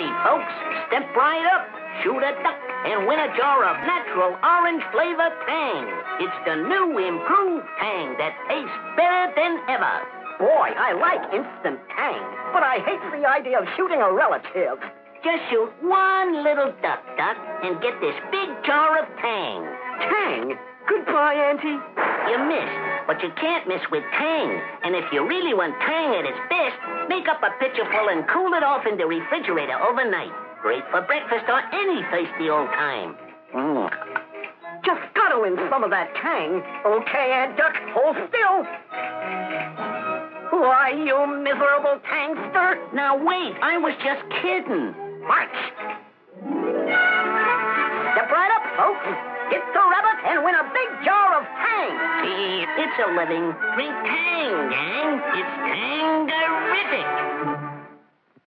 folks. Step right up, shoot a duck, and win a jar of natural orange flavor Tang. It's the new improved Tang that tastes better than ever. Boy, I like instant tang, but I hate the idea of shooting a relative. Just shoot one little duck, Duck, and get this big jar of Tang. Tang? Goodbye, Auntie. You missed, but you can't miss with Tang. And if you really want Tang at its best, make up a pitcher full and cool it off in the refrigerator overnight. Great for breakfast or any thirsty old time. Mm. Just gotta win some of that tang. Okay, Aunt Duck, hold still. Why, you miserable tangster? Now wait, I was just kidding. March. Step right up, folks. Hit the rabbit and win a big jar of tang. A living. Tang, gang.